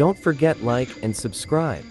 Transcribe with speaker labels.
Speaker 1: Don't forget like and subscribe.